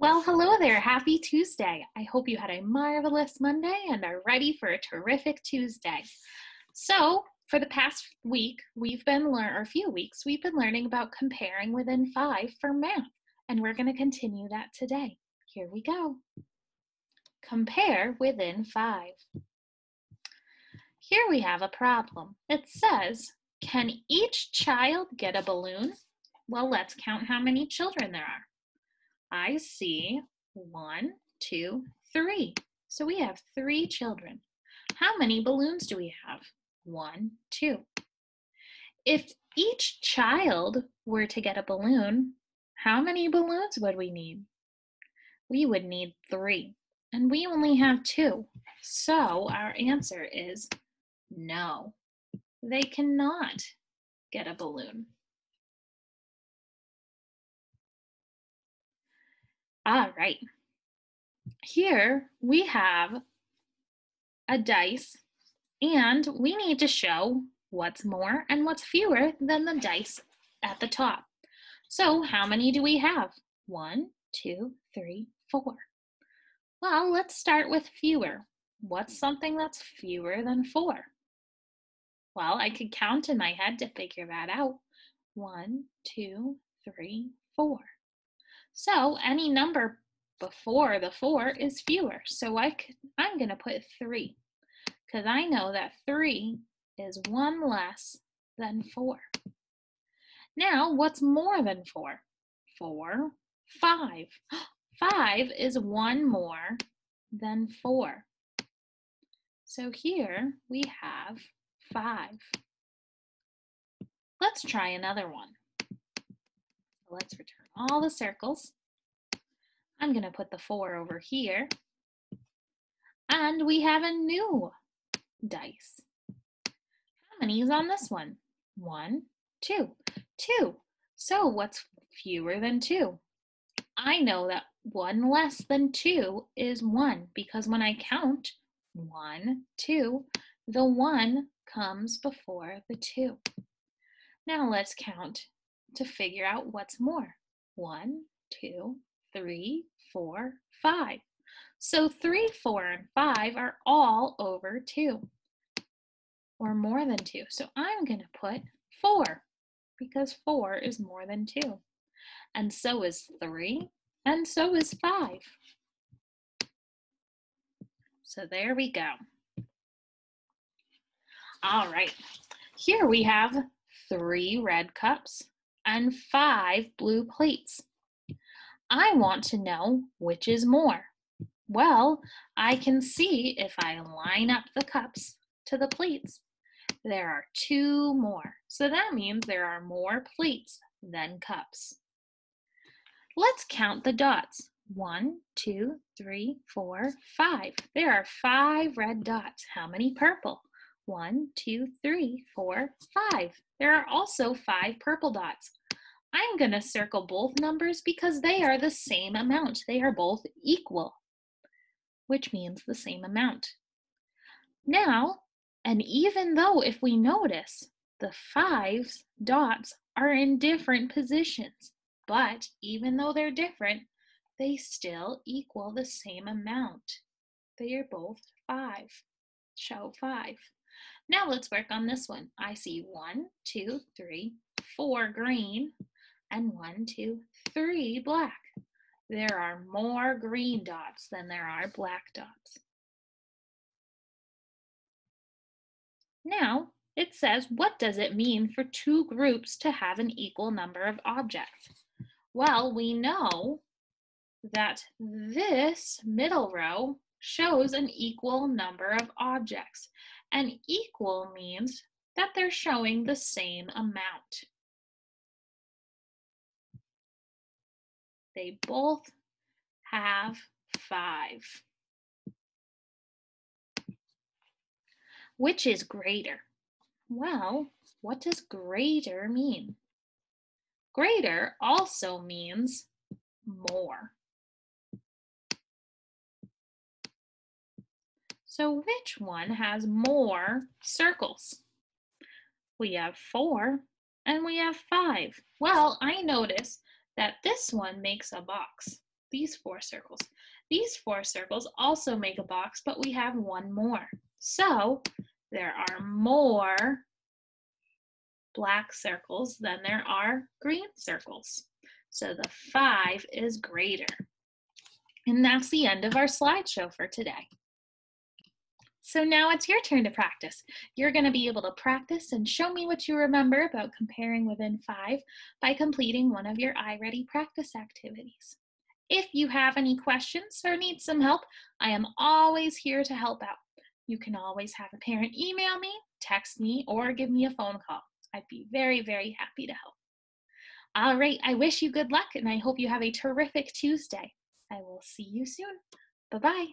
Well, hello there. Happy Tuesday. I hope you had a marvelous Monday and are ready for a terrific Tuesday. So, for the past week, we've been learn or a few weeks, we've been learning about comparing within 5 for math, and we're going to continue that today. Here we go. Compare within 5. Here we have a problem. It says, can each child get a balloon? Well, let's count how many children there are. I see one, two, three. So we have three children. How many balloons do we have? One, two. If each child were to get a balloon, how many balloons would we need? We would need three, and we only have two. So our answer is no. They cannot get a balloon. All right. Here we have a dice and we need to show what's more and what's fewer than the dice at the top. So how many do we have? One, two, three, four. Well, let's start with fewer. What's something that's fewer than four? Well, I could count in my head to figure that out. One, two, three, four. So any number before the 4 is fewer. So I could, I'm going to put 3 because I know that 3 is 1 less than 4. Now, what's more than 4? 4, 5. 5 is 1 more than 4. So here we have 5. Let's try another one. Let's return all the circles. I'm going to put the 4 over here. And we have a new dice. How many is on this one? One, two, two. So what's fewer than 2? I know that 1 less than 2 is 1 because when I count one, two, the 1 comes before the 2. Now let's count to figure out what's more. One, two, three, four, five. So three, four, and five are all over two or more than two. So I'm going to put four because four is more than two. And so is three, and so is five. So there we go. All right, here we have three red cups and five blue plates. I want to know which is more. Well, I can see if I line up the cups to the plates. There are two more, so that means there are more plates than cups. Let's count the dots. One, two, three, four, five. There are five red dots. How many purple? One, two, three, four, five. There are also five purple dots. I'm going to circle both numbers because they are the same amount. They are both equal, which means the same amount. Now, and even though if we notice, the fives dots are in different positions, but even though they're different, they still equal the same amount. They are both five. Show five. Now let's work on this one. I see one, two, three, four green, and one, two, three black. There are more green dots than there are black dots. Now, it says, what does it mean for two groups to have an equal number of objects? Well, we know that this middle row shows an equal number of objects. And equal means that they're showing the same amount. They both have five. Which is greater? Well, what does greater mean? Greater also means more. So which one has more circles? We have four and we have five. Well, I notice that this one makes a box. these four circles. These four circles also make a box, but we have one more. So there are more black circles than there are green circles. So the five is greater. And that's the end of our slideshow for today. So now it's your turn to practice. You're going to be able to practice and show me what you remember about comparing within five by completing one of your iReady practice activities. If you have any questions or need some help, I am always here to help out. You can always have a parent email me, text me, or give me a phone call. I'd be very, very happy to help. All right, I wish you good luck and I hope you have a terrific Tuesday. I will see you soon. Bye bye.